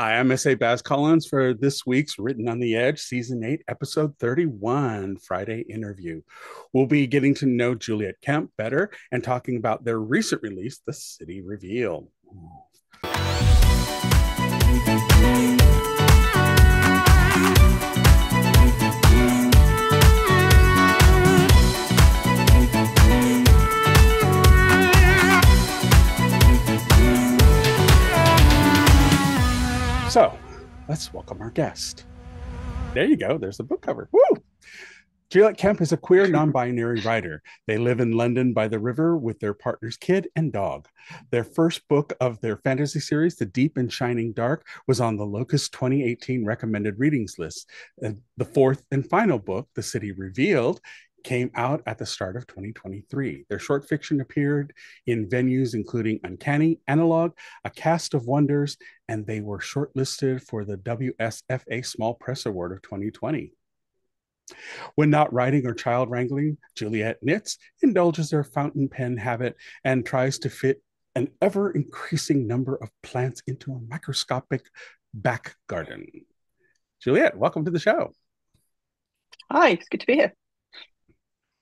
Uh, I am S.A. Baz Collins for this week's Written on the Edge, Season 8, Episode 31, Friday interview. We'll be getting to know Juliet Kemp better and talking about their recent release, The City Reveal. So let's welcome our guest. There you go. There's the book cover. Woo! Juliet Kemp is a queer, non binary writer. They live in London by the river with their partner's kid and dog. Their first book of their fantasy series, The Deep and Shining Dark, was on the Locus 2018 recommended readings list. And the fourth and final book, The City Revealed, came out at the start of 2023. Their short fiction appeared in venues including Uncanny, Analog, A Cast of Wonders, and they were shortlisted for the WSFA Small Press Award of 2020. When not writing or child wrangling, Juliet knits, indulges her fountain pen habit, and tries to fit an ever increasing number of plants into a microscopic back garden. Juliet, welcome to the show. Hi, it's good to be here.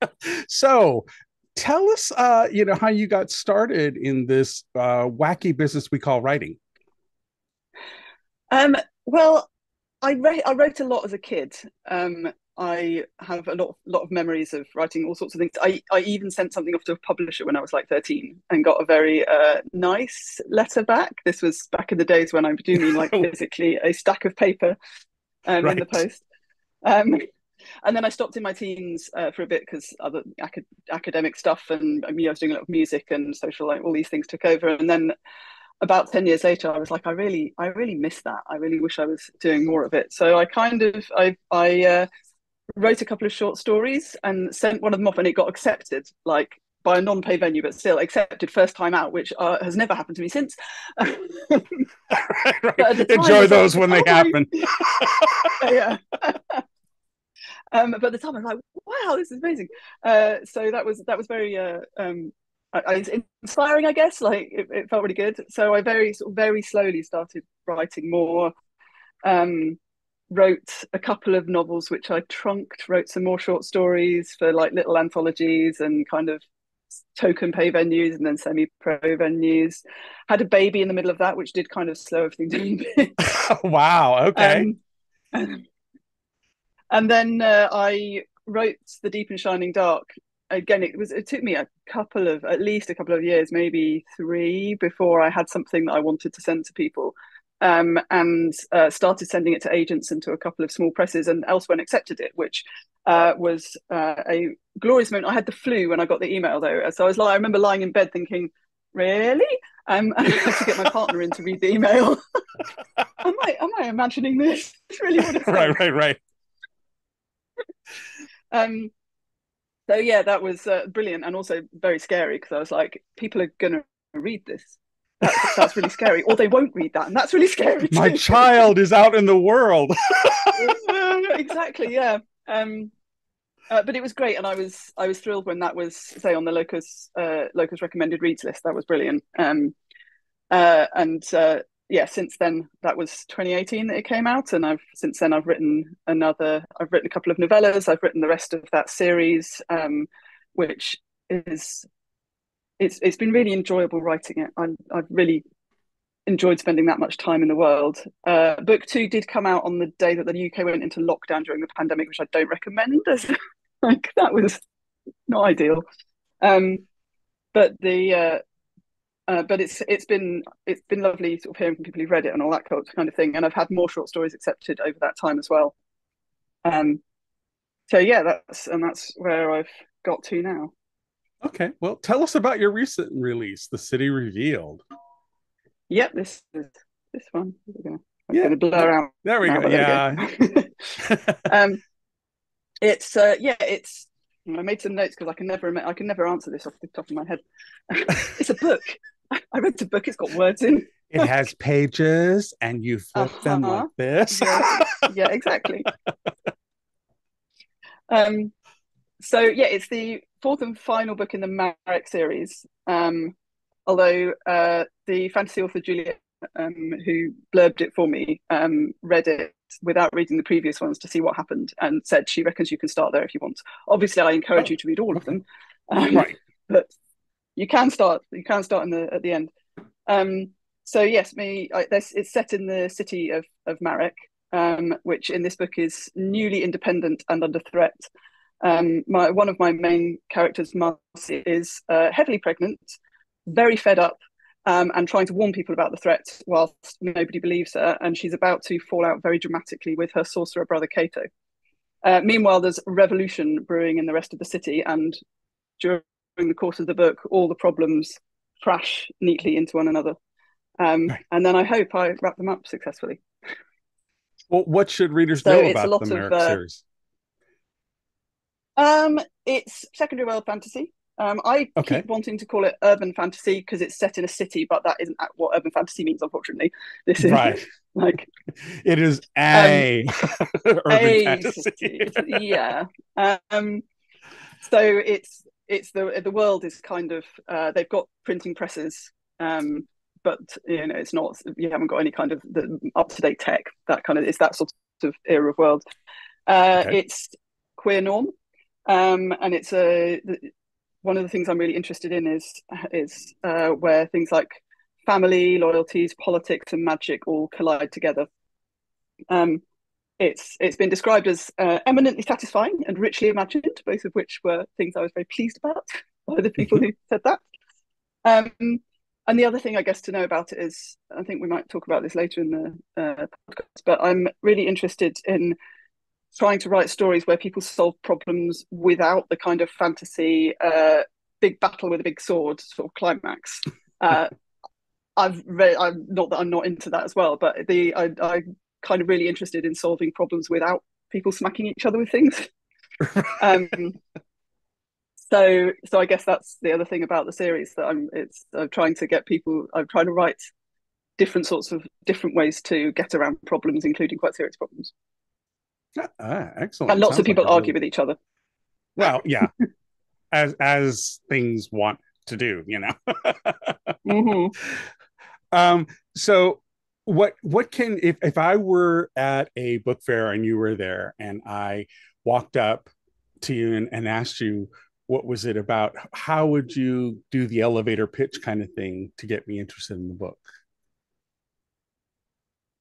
so tell us uh, you know how you got started in this uh, wacky business we call writing um, well I, re- I wrote a lot as a kid um, I have a lot, lot of memories of writing all sorts of things. I, I even sent something off to a publisher when I was like 13 and got a very uh, nice letter back. This was back in the days when i'm doing like physically a stack of paper um, right. in the post. And then I stopped in my teens uh, for a bit because other acad- academic stuff and I, mean, I was doing a lot of music and social like all these things took over. And then about 10 years later, I was like, I really, I really miss that. I really wish I was doing more of it. So I kind of, I, I uh, wrote a couple of short stories and sent one of them off and it got accepted like by a non-pay venue but still accepted first time out which uh, has never happened to me since right, right. enjoy those like, when they oh, happen yeah um, but at the time I was like, wow, this is amazing. Uh, so that was that was very uh, um, inspiring, I guess. Like it, it, felt really good. So I very sort of very slowly started writing more. Um, wrote a couple of novels which I trunked. Wrote some more short stories for like little anthologies and kind of token pay venues and then semi pro venues. Had a baby in the middle of that, which did kind of slow everything down a bit. wow. Okay. Um, and then uh, I wrote the Deep and Shining Dark. Again, it was it took me a couple of at least a couple of years, maybe three, before I had something that I wanted to send to people. Um, and uh, started sending it to agents and to a couple of small presses, and Elsewhen accepted it, which uh, was uh, a glorious moment. I had the flu when I got the email, though, so I was like, I remember lying in bed thinking, "Really?" Um, and I had to get my partner in to read the email. am I am I imagining this? It's really what it's right, right, right um, so yeah, that was uh, brilliant and also very scary because I was like, people are gonna read this. That's, that's really scary, or they won't read that, and that's really scary. My child is out in the world. exactly, yeah. Um, uh, but it was great, and I was I was thrilled when that was say on the Locus uh, Locus recommended reads list. That was brilliant. Um, uh, and uh, yeah, since then that was 2018 that it came out, and I've since then I've written another. I've written a couple of novellas. I've written the rest of that series, um, which is it's it's been really enjoyable writing it. I, I've really enjoyed spending that much time in the world. Uh, book two did come out on the day that the UK went into lockdown during the pandemic, which I don't recommend. Like that was not ideal. Um, but the uh, uh, but it's it's been it's been lovely sort of hearing from people who've read it and all that kind of thing. And I've had more short stories accepted over that time as well. Um, so yeah, that's and that's where I've got to now. Okay, well, tell us about your recent release, The City Revealed. Yep, this is this one. Gonna, yeah, going to blur out. There we now, go. Yeah. um, it's uh, yeah, it's I made some notes because I can never I can never answer this off the top of my head. it's a book. I read the book. It's got words in. It has pages, and you flip uh-huh. them like this. yeah, yeah exactly. um, so yeah, it's the fourth and final book in the Marek series. Um, although uh, the fantasy author Juliet um, who blurbed it for me um, read it without reading the previous ones to see what happened and said she reckons you can start there if you want. Obviously, I encourage oh, you to read all of them, um, right? But you can start. You can start in the at the end. Um, so yes, me. I, it's set in the city of of Marek, um, which in this book is newly independent and under threat. Um, my one of my main characters, Marcy, is uh, heavily pregnant, very fed up, um, and trying to warn people about the threat whilst nobody believes her. And she's about to fall out very dramatically with her sorcerer brother Cato. Uh, meanwhile, there's revolution brewing in the rest of the city, and during the course of the book, all the problems crash neatly into one another. Um. And then I hope I wrap them up successfully. Well, what should readers so know about the Marek uh, series? Um, it's secondary world fantasy. Um, I okay. keep wanting to call it urban fantasy because it's set in a city, but that isn't what urban fantasy means. Unfortunately, this is right. like it is a um, urban a fantasy. yeah. Um, so it's it's the the world is kind of uh, they've got printing presses, um, but you know it's not you haven't got any kind of the up to date tech. That kind of it's that sort of era of world. Uh, okay. It's queer norm, um, and it's a one of the things I'm really interested in is is uh, where things like family, loyalties, politics, and magic all collide together. Um, it's it's been described as uh, eminently satisfying and richly imagined, both of which were things I was very pleased about by the people who said that. Um, and the other thing, I guess, to know about it is, I think we might talk about this later in the uh, podcast, but I'm really interested in trying to write stories where people solve problems without the kind of fantasy uh, big battle with a big sword sort of climax. Uh, I've read. I'm not that I'm not into that as well, but the I, I'm kind of really interested in solving problems without people smacking each other with things. um, so so I guess that's the other thing about the series that I'm it's I'm trying to get people. I'm trying to write different sorts of different ways to get around problems, including quite serious problems. Ah, excellent. And lots Sounds of people like argue really... with each other. Well, yeah, as as things want to do, you know. mm-hmm. Um. So, what what can if if I were at a book fair and you were there and I walked up to you and, and asked you what was it about how would you do the elevator pitch kind of thing to get me interested in the book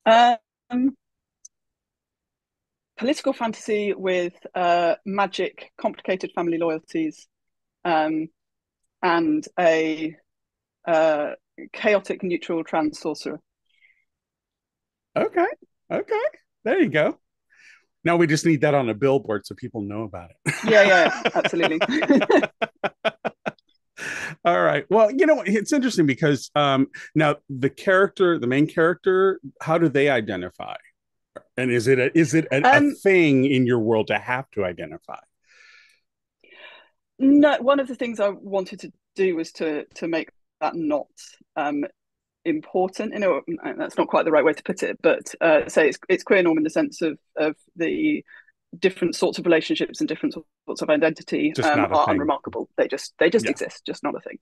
um political fantasy with uh, magic, complicated family loyalties, um, and a uh, chaotic neutral trans sorcerer. Okay, okay, there you go. Now we just need that on a billboard so people know about it. yeah, yeah, absolutely. All right. Well, you know, it's interesting because um, now the character, the main character, how do they identify? And is it a, is it a, um, a thing in your world to have to identify? No, one of the things I wanted to do was to to make that not um, important. You know, that's not quite the right way to put it, but uh, say it's it's queer norm in the sense of of the different sorts of relationships and different sorts of identity um, are thing. unremarkable. They just they just yeah. exist, just not a thing.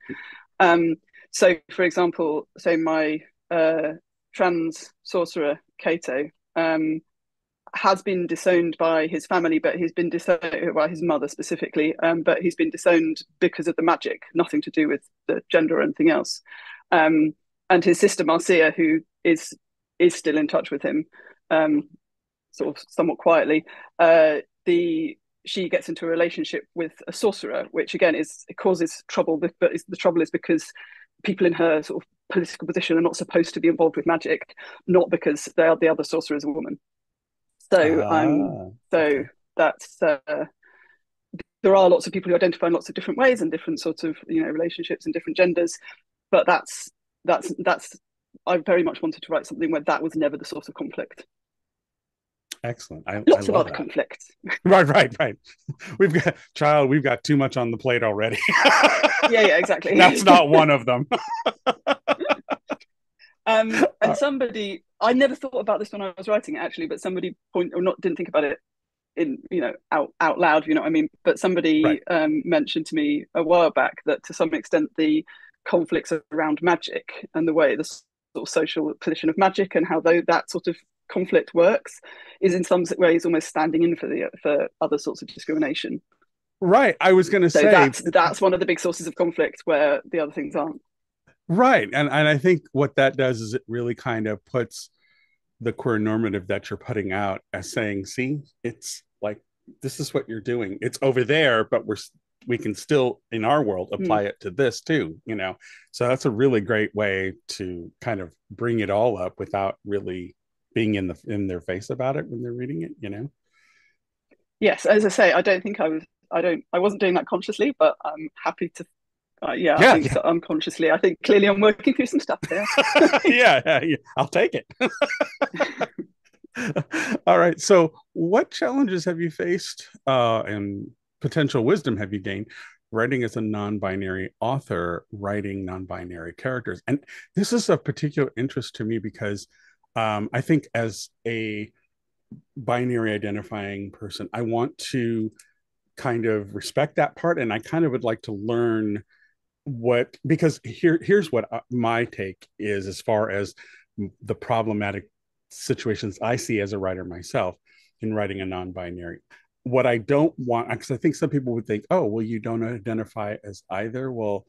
Um, so, for example, say my uh, trans sorcerer Cato um, has been disowned by his family, but he's been disowned, well, his mother specifically, um, but he's been disowned because of the magic, nothing to do with the gender or anything else. Um, and his sister Marcia, who is is still in touch with him, um, sort of somewhat quietly, uh, the she gets into a relationship with a sorcerer, which again is it causes trouble. But the trouble is because people in her sort of political position are not supposed to be involved with magic, not because they are the other sorcerer is a woman. So ah, um, so that's uh, there are lots of people who identify in lots of different ways and different sorts of you know relationships and different genders, but that's that's that's I very much wanted to write something where that was never the source of conflict. Excellent. I, Lots I of other that. conflicts. Right, right, right. We've got child. We've got too much on the plate already. yeah, yeah, exactly. That's not one of them. um, and uh, somebody, I never thought about this when I was writing it actually, but somebody point or not didn't think about it in you know out out loud. You know what I mean? But somebody right. um, mentioned to me a while back that to some extent the conflicts around magic and the way the sort of social position of magic and how though that sort of conflict works is in some ways almost standing in for the for other sorts of discrimination. Right. I was going to So say that's that's one of the big sources of conflict where the other things aren't. Right. And and I think what that does is it really kind of puts the queer normative that you're putting out as saying, see, it's like this is what you're doing. It's over there, but we're we can still in our world apply it to this too, you know. So that's a really great way to kind of bring it all up without really being in the in their face about it when they're reading it, you know. Yes, as I say, I don't think I was I don't I wasn't doing that consciously, but I'm happy to uh, yeah, Yeah, I think yeah. so unconsciously. I think clearly I'm working through some stuff there. yeah, yeah, yeah, I'll take it. All right. So, what challenges have you faced uh, and potential wisdom have you gained writing as a non binary author, writing non binary characters? And this is of particular interest to me because um, I think as a binary identifying person, I want to kind of respect that part and I kind of would like to learn what because here here's what uh, my take is as far as the problematic situations I see as a writer myself in writing a non-binary. What I don't want, because I think some people would think, oh, well, you don't identify as either. Well,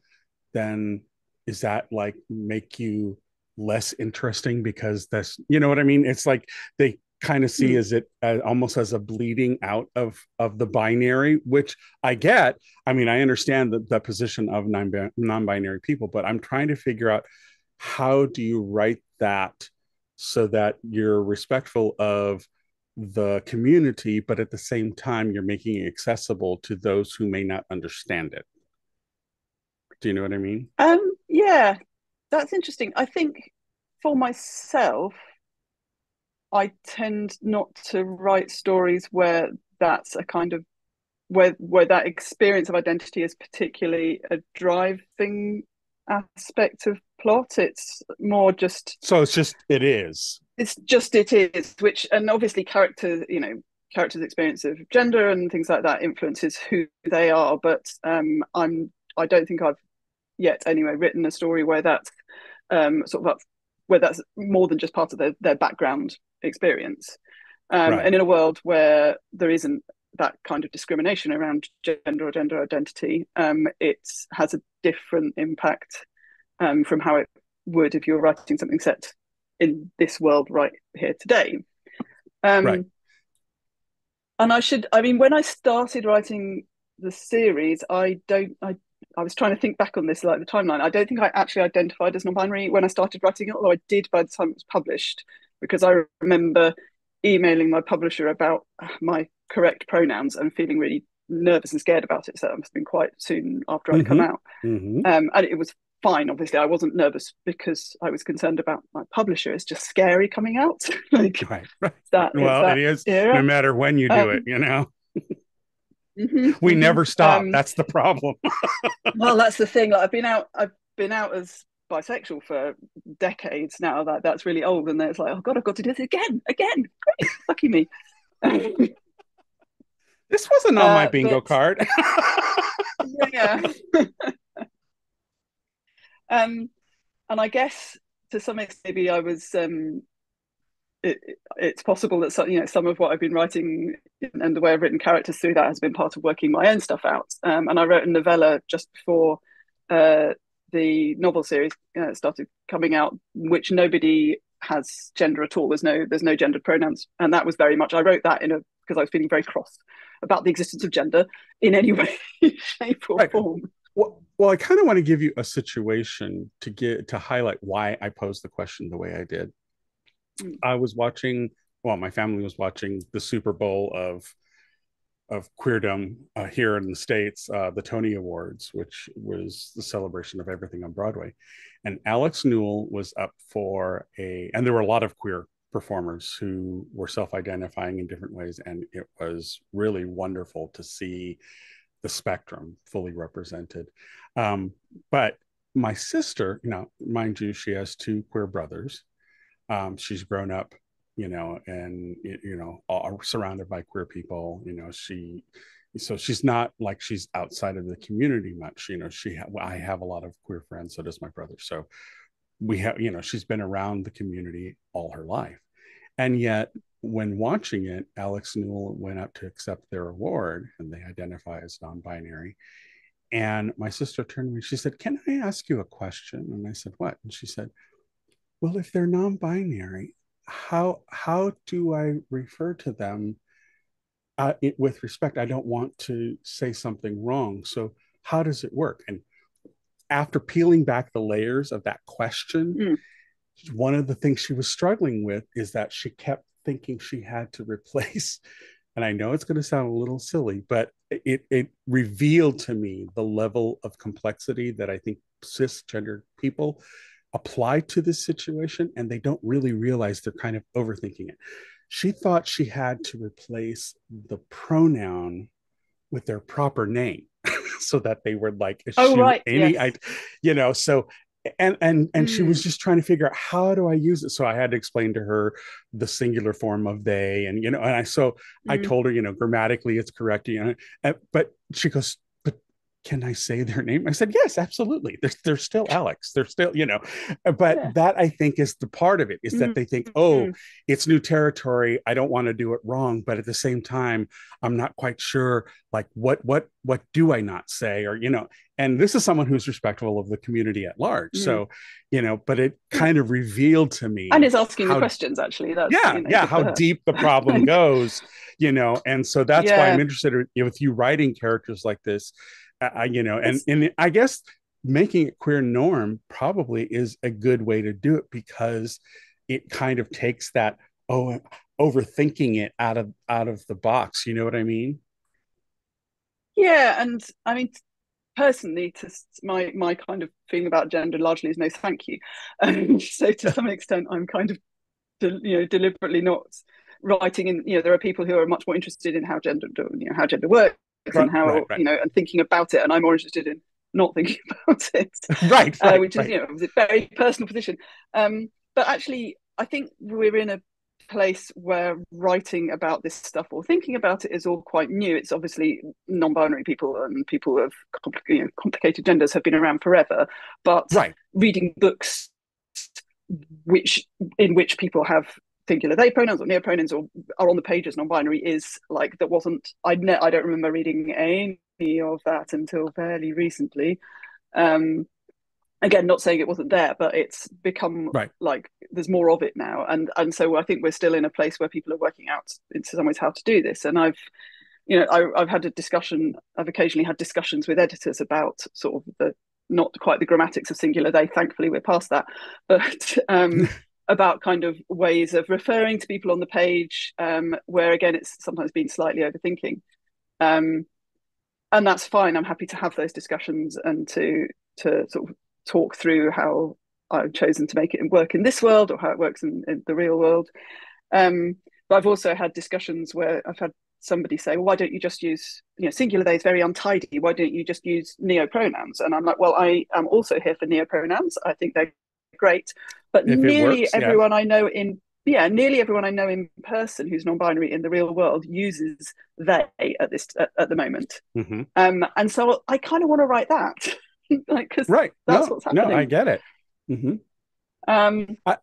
then is that like make you less interesting because that's you know what I mean? It's like they kind of see Hmm. as it uh, almost as a bleeding out of of the binary, which I get. I mean, I understand the, the position of non-binary people, but I'm trying to figure out how do you write that so that you're respectful of the community, but at the same time you're making it accessible to those who may not understand it. Do you know what I mean? Um, yeah, that's interesting. I think for myself, I tend not to write stories where that's a kind of where where that experience of identity is particularly a driving aspect of plot. It's more just So it's just it is. it's just it is, which and obviously character, you know, characters' experience of gender and things like that influences who they are. But um, I'm I don't think I've yet anyway written a story where that's um, sort of up, where that's more than just part of their, their background experience. Um, Right. And in a world where there isn't that kind of discrimination around gender or gender identity, um, it has a different impact um, from how it would if you were writing something set in this world right here today. Um, Right. And I should, I mean, when I started writing the series, I don't, I, I was trying to think back on this, like the timeline. I don't think I actually identified as non-binary when I started writing it, although I did by the time it was published, because I remember emailing my publisher about my correct pronouns and feeling really nervous and scared about it. So that must have been quite soon after I'd come Mhm. out. Mhm. Um, and it was fine. Obviously, I wasn't nervous because I was concerned about my publisher. It's just scary coming out. like Right. Right. that. Well, that it is era. no matter when you do Um, it, you know. Mhm, We mhm. never stop. Um, That's the problem. well, that's the thing. Like I've been out. I've been out as bisexual for decades now. That that's really old, and then it's like, oh god, I've got to do this again, again. Great, lucky me. This wasn't on my Uh, bingo but- card. yeah. Um, and I guess to some extent, maybe I was. Um, it, it's possible that some, you know some of what I've been writing and the way I've written characters through that has been part of working my own stuff out. Um, and I wrote a novella just before uh, the novel series uh, started coming out, which nobody has gender at all. There's no there's no gendered pronouns, and that was very much. I wrote that in a because I was feeling very cross about the existence of gender in any way, shape, or form. Well, well, I kind of want to give you a situation to get to highlight why I posed the question the way I did. Mm. I was watching, well, my family was watching the Super Bowl of of queerdom uh, here in the states, uh, the Tony Awards, which was the celebration of everything on Broadway, and Alex Newell was up for a, and there were a lot of queer performers who were self-identifying in different ways, and it was really wonderful to see the spectrum fully represented. Um, but my sister, you know, mind you, she has two queer brothers. Um, she's grown up, you know, and you know, all, surrounded by queer people. You know, she, so she's not like she's outside of the community much. You know, she, ha- I have a lot of queer friends. So does my brother. So we have you know she's been around the community all her life and yet when watching it alex newell went up to accept their award and they identify as non-binary. And my sister turned to me she said can i ask you a question? And i said what? And she said well if they're non-binary how how do i refer to them uh, it, with respect? I don't want to say something wrong. So how does it work? And after peeling back the layers of that question, mm. one of the things she was struggling with is that she kept thinking she had to replace. And I know it's going to sound a little silly, but it it revealed to me the level of complexity that I think cisgender people apply to this situation, and they don't really realize they're kind of overthinking it. She thought she had to replace the pronoun with their proper name so that they were like oh right any yes. I, you know so and and and mm. she was mm. just trying to figure out how do I use it. So I had to explain to her the singular form of they, and you know, and I so mm. I told her, you know, grammatically it's correct, you know, but she goes, can I say their name? I said, yes, absolutely. They're, they're still Alex. They're still, you know, but yeah. that I think is the part of it is that mm-hmm. they think, oh, mm-hmm. it's new territory. I don't want to do it wrong. But at the same time, I'm not quite sure, like, what, what, what do I not say? Or, you know, and this is someone who's respectful of the community at large. Mm-hmm. So, you know, but it kind of revealed to me. And is asking how, the questions, actually. That's, yeah. You know, yeah. How deep the problem goes, you know, and so that's yeah. why I'm interested in, with you writing characters like this I, you know, and and I guess making it queer norm probably is a good way to do it because it kind of takes that oh overthinking it out of out of the box. You know what I mean? Yeah, and I mean personally, to my my kind of feeling about gender largely is no thank you. Um, so to some extent, I'm kind of de- you know deliberately not writing in. You know, there are people who are much more interested in how gender you know how gender works right, and how right, right. you know and thinking about it and i'm more interested in not thinking about it right, uh, which is you know a very personal position um, but actually i think we're in a place where writing about this stuff or thinking about it is all quite new it's obviously non-binary people and people of compl- you know, complicated genders have been around forever but right. reading books which in which people have singular they pronouns or neopronouns or are on the pages non-binary is like that wasn't I ne- I don't remember reading any of that until fairly recently. Um, again, not saying it wasn't there, but it's become right. like there's more of it now, and and so I think we're still in a place where people are working out in some ways how to do this, and I've you know I, I've had a discussion I've occasionally had discussions with editors about sort of the not quite the grammatics of singular. They thankfully we're past that. But um about kind of ways of referring to people on the page, um, where again it's sometimes been slightly overthinking, um, and that's fine. I'm happy to have those discussions and to to sort of talk through how I've chosen to make it work in this world or how it works in, in the real world. Um, but I've also had discussions where I've had somebody say, well, why don't you just use, you know, singular they is very untidy. Why don't you just use neopronouns? And I'm like, well, I am also here for neopronouns. I think they're great. But if nearly works, everyone yeah. I know in yeah, nearly everyone I know in person who's non-binary in the real world uses they at this at, at the moment. Mm-hmm. Um, and so I kind of want to write that, like because right, that's no, what's happening. No, I get it. Mm-hmm. Um, I,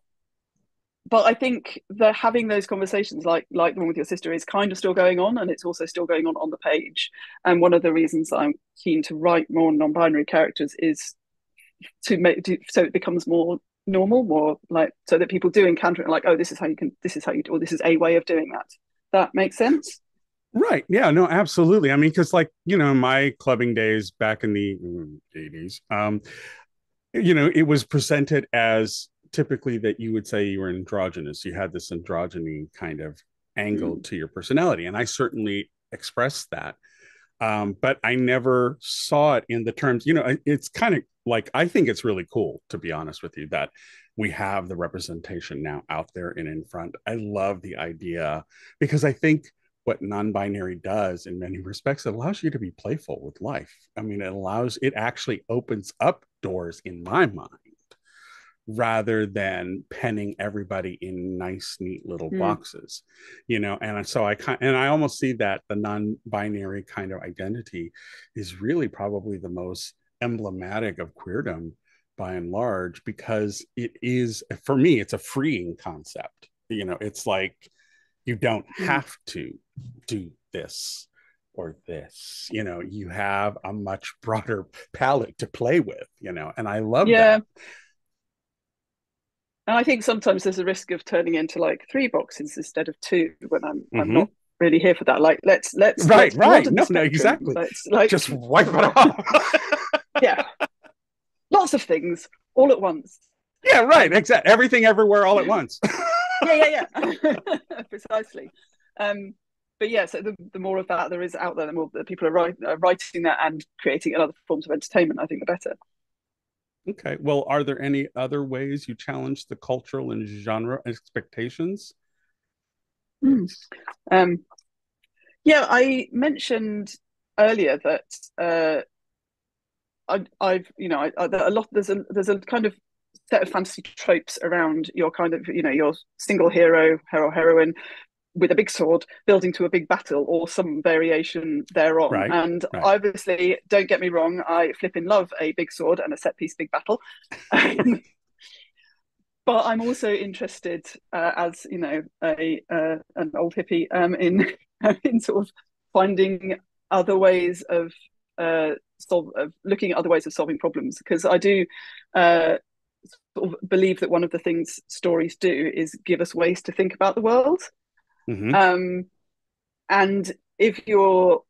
but I think that having those conversations, like like the one with your sister, is kind of still going on, and it's also still going on on the page. And one of the reasons I'm keen to write more non-binary characters is to make to, so it becomes more normal more like so that people do encounter it like oh this is how you can this is how you do or this is a way of doing that. That makes sense? Right. Yeah no absolutely. I mean because like you know my clubbing days back in the 80s um you know it was presented as typically that you would say you were androgynous. You had this androgyny kind of angle mm. to your personality and i certainly expressed that. Um, but I never saw it in the terms. You know, it's kind of like I think it's really cool to be honest with you that we have the representation now out there and in front. I love the idea because I think what non-binary does in many respects it allows you to be playful with life. I mean, it allows it actually opens up doors in my mind rather than penning everybody in nice neat little mm. boxes you know and so i kind and i almost see that the non-binary kind of identity is really probably the most emblematic of queerdom by and large because it is for me it's a freeing concept you know it's like you don't Hmm. have to do this or this you know you have a much broader palette to play with you know and i love yeah. that And I think sometimes there's a risk of turning into like three boxes instead of two when I'm I'm Mhm. not really here for that. Like let's let's Right, let's right. No, no, exactly. Let's like just wipe it off yeah, lots of things all at once. yeah right exactly everything everywhere all at once Yeah, yeah, yeah, precisely. Um, but yeah, so the, the more of that there is out there, the more that people are, write, are writing that and creating other forms of entertainment. I think the better. okay well are there any other ways you challenge the cultural and genre expectations Um, yeah, I mentioned earlier that uh, I, I've you know I, I, a lot there's a there's a kind of set of fantasy tropes around your kind of you know your single hero hero heroine with a big sword building to a big battle or some variation thereon Right, and right. obviously don't get me wrong i flip in love a big sword and a set piece big battle but i'm also interested uh, as you know a uh, an old hippie um in in sort of finding other ways of uh solve of looking at other ways of solving problems because i do uh sort of believe that one of the things stories do is give us ways to think about the world Mhm. um, and if you're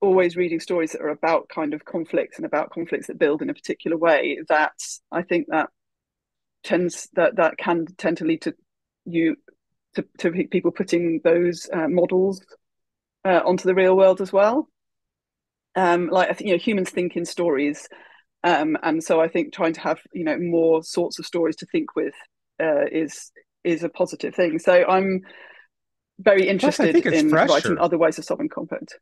always reading stories that are about kind of conflicts and about conflicts that build in a particular way, that I think that tends that that can tend to lead to you to, to people putting those uh, models uh, onto the real world as well. Um, like you know humans think in stories, um, and so I think trying to have you know more sorts of stories to think with uh, is is a positive thing. So I'm very interested it's in fresher. writing other ways of solving conflict.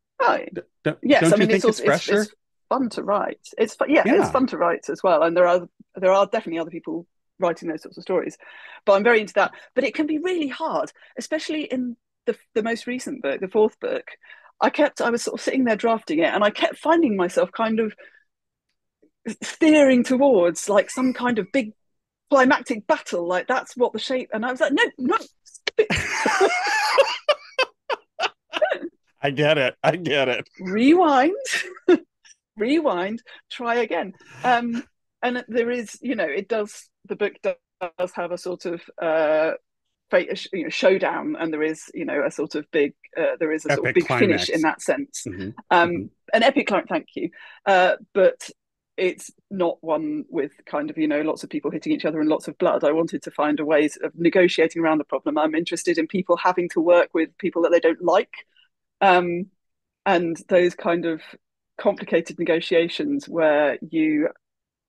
Don't, yes, don't I mean it's also it's, it's fun to write. It's fu- yeah, Yeah. it's fun to write as well, and there are there are definitely other people writing those sorts of stories. But I'm very into that. But it can be really hard, especially in the the most recent book, the fourth book. I kept I was sort of sitting there drafting it, and I kept finding myself kind of steering towards like some kind of big climactic battle. Like that's what the shape. And I was like, no, no. I get it. I get it. rewind rewind try again um and there is you know it does the book does have a sort of uh fate, a sh- you know, showdown and there is you know a sort of big uh, there is a sort of big climax. finish in that sense Mhm. um Mhm. an epic climax thank you uh but it's not one with kind of you know lots of people hitting each other and lots of blood i wanted to find a ways of negotiating around the problem i'm interested in people having to work with people that they don't like um and those kind of complicated negotiations where you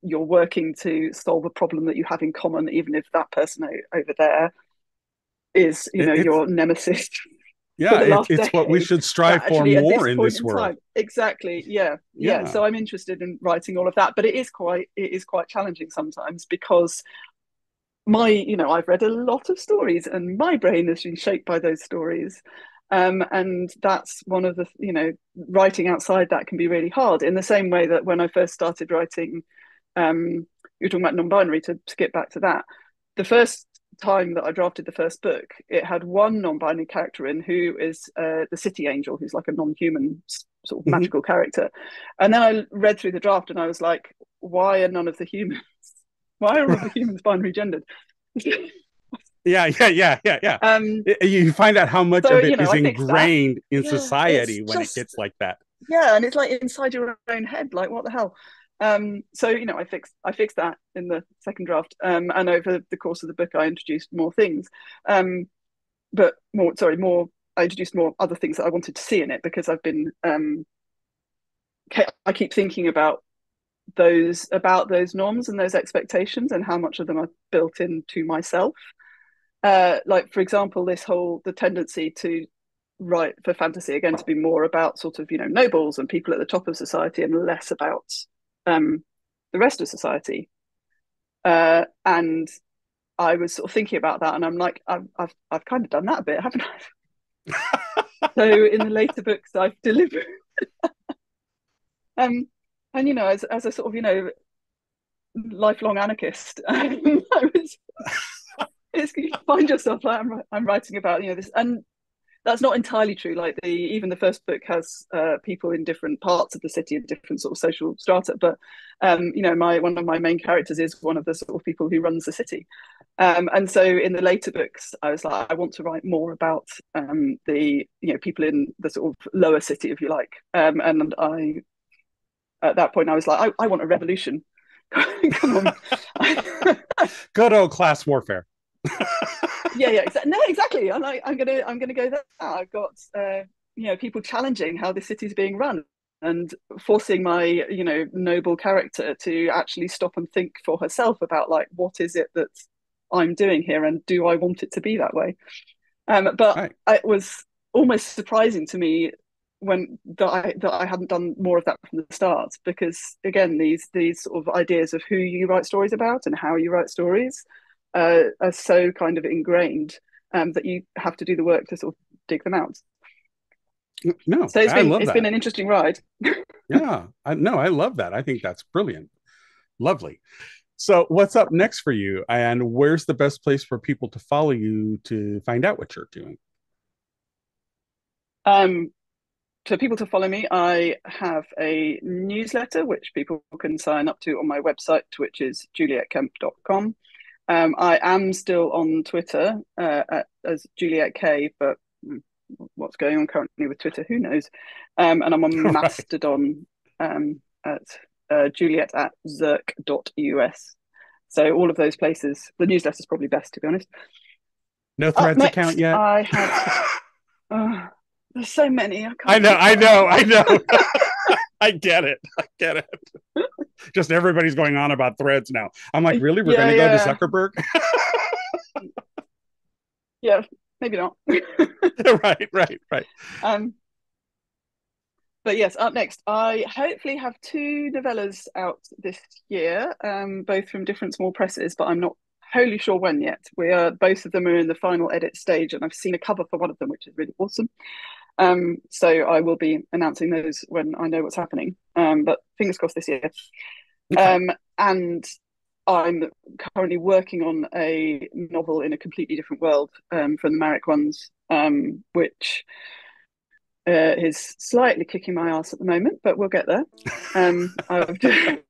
you're working to solve a problem that you have in common even if that person over there is you know it's- your nemesis. Yeah, it, it's what we should strive for more in this world. time- exactly yeah, yeah. Yeah. so i'm interested in writing all of that but it is quite it is quite challenging sometimes because my you know i've read a lot of stories and my brain has been shaped by those stories. Um, and that's one of the you know writing outside that can be really hard in the same way that when i first started writing um, you're talking about non-binary to skip back to that. The first time that i drafted the first book it had one non-binary character in who is uh, the city angel who's like a non-human sort of Mhm. magical character and then i read through the draft and i was like why are none of the humans why are all the humans binary gendered Yeah, yeah, yeah, yeah, yeah. um You find out how much So, of it you know, is I fixed that. ingrained in Yeah, society when just- it gets like that. yeah and it's like inside your own head like what the hell um so you know i fixed i fixed that in the second draft um and over the course of the book i introduced more things. Um but more sorry more i introduced more other things that i wanted to see in it because i've been um i keep thinking about those about those norms and those expectations and how much of them are built into myself. Uh like for example this whole the tendency to write for fantasy again to be more about sort of you know nobles and people at the top of society and less about um the rest of society uh and i was sort of thinking about that and i'm like i've i've, I've kind of done that a bit haven't i so in the later books i've delivered um and you know as, as a sort of you know lifelong anarchist. I was. It's, you find yourself like I'm, I'm writing about you know this, and that's not entirely true. Like the even the first book has uh, people in different parts of the city and different sort of social strata. But um, you know, my one of my main characters is one of the sort of people who runs the city. Um, and so in the later books, I was like, I want to write more about um, the you know people in the sort of lower city, if you like. Um, and I at that point, I was like, I, I want a revolution. Come on. Good old class warfare yeah, yeah, exa- no, exactly. And I, I'm gonna, I'm gonna go there. I've got, uh, you know, people challenging how the city's being run and forcing my, you know, noble character to actually stop and think for herself about like what is it that I'm doing here, and do I want it to be that way? Um, but right. it was almost surprising to me when that I that I hadn't done more of that from the start because again these these sort of ideas of who you write stories about and how you write stories uh, are so kind of ingrained um, that you have to do the work to sort of dig them out. No, so it's been it's that. been an interesting ride. yeah, I, no, I love that. I think that's brilliant, lovely. So, what's up next for you, and where's the best place for people to follow you to find out what you're doing? Um, for people to follow me, I have a newsletter which people can sign up to on my website, which is julietkemp.com. Um, I am still on Twitter uh, at, as Juliet K, but hmm, what's going on currently with Twitter, who knows? Um, and I'm on right. Mastodon um, at uh, juliet at zirk.us. So all of those places. The newsletter is probably best, to be honest. No threads next, account yet? I have. uh, there's so many. I, I know, I know, I know. I get it. I get it. Just everybody's going on about threads now. I'm like, really? We're yeah, going to yeah. go to Zuckerberg? yeah, maybe not. right, right, right. Um, but yes, up next, I hopefully have two novellas out this year, um, both from different small presses, but I'm not wholly sure when yet. We are both of them are in the final edit stage, and I've seen a cover for one of them, which is really awesome. Um, so I will be announcing those when I know what's happening. Um, but fingers crossed this year. Okay. Um, and I'm currently working on a novel in a completely different world um, from the Marek ones, um, which uh, is slightly kicking my ass at the moment, but we'll get there. Um, I've Don't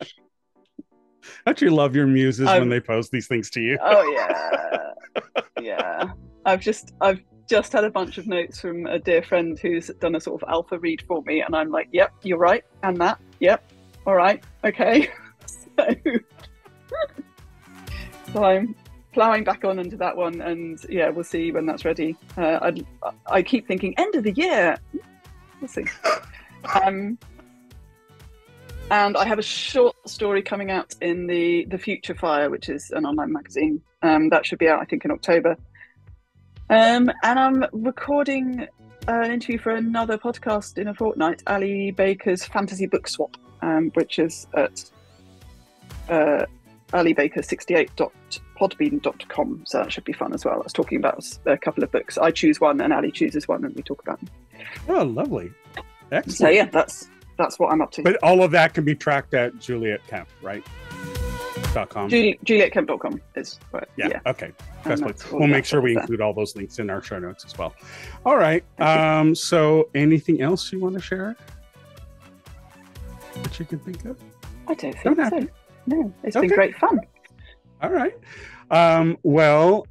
you love your muses when they post these things to you? oh yeah, yeah. I've just I've just had a bunch of notes from a dear friend who's done a sort of alpha read for me, and I'm like, yep, you're right, and that, yep, all right, okay. so, so I'm plowing back on into that one, and yeah, we'll see when that's ready. Uh, I I keep thinking end of the year. We'll see. Um, and I have a short story coming out in the the Future Fire, which is an online magazine. Um, that should be out, I think, in October. Um, and I'm recording an interview for another podcast in a fortnight, Ali Baker's Fantasy Book Swap, um, which is at uh, alibaker68.podbean.com. So that should be fun as well. I was talking about a couple of books. I choose one and Ali chooses one and we talk about them. Oh, lovely. Excellent. So yeah, that's that's what I'm up to. But all of that can be tracked at Juliet Kemp, right? Com. Juli- JulietKemp.com is what, yeah, yeah. Okay. We'll make sure we include all those links in our show notes as well. All right. Um, so anything else you want to share that you can think of? I don't think don't so. No, it's okay. been great fun. All right. Um, well,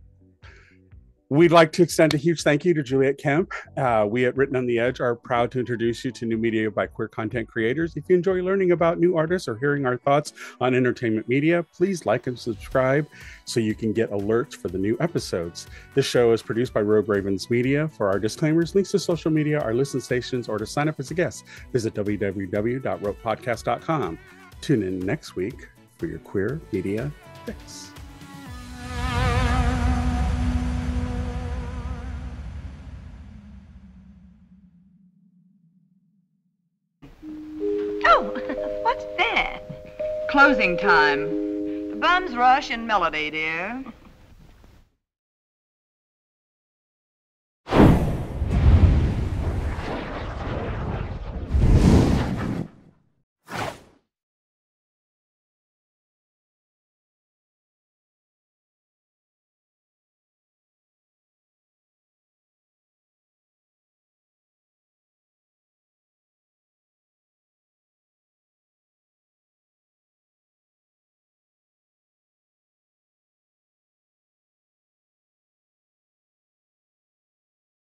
We'd like to extend a huge thank you to Juliet Kemp. Uh, we at Written on the Edge are proud to introduce you to new media by queer content creators. If you enjoy learning about new artists or hearing our thoughts on entertainment media, please like and subscribe so you can get alerts for the new episodes. This show is produced by Rogue Ravens Media. For our disclaimers, links to social media, our listen stations, or to sign up as a guest, visit www.wrotepodcast.com. Tune in next week for your queer media fix. Closing time. The bums rush in melody, dear.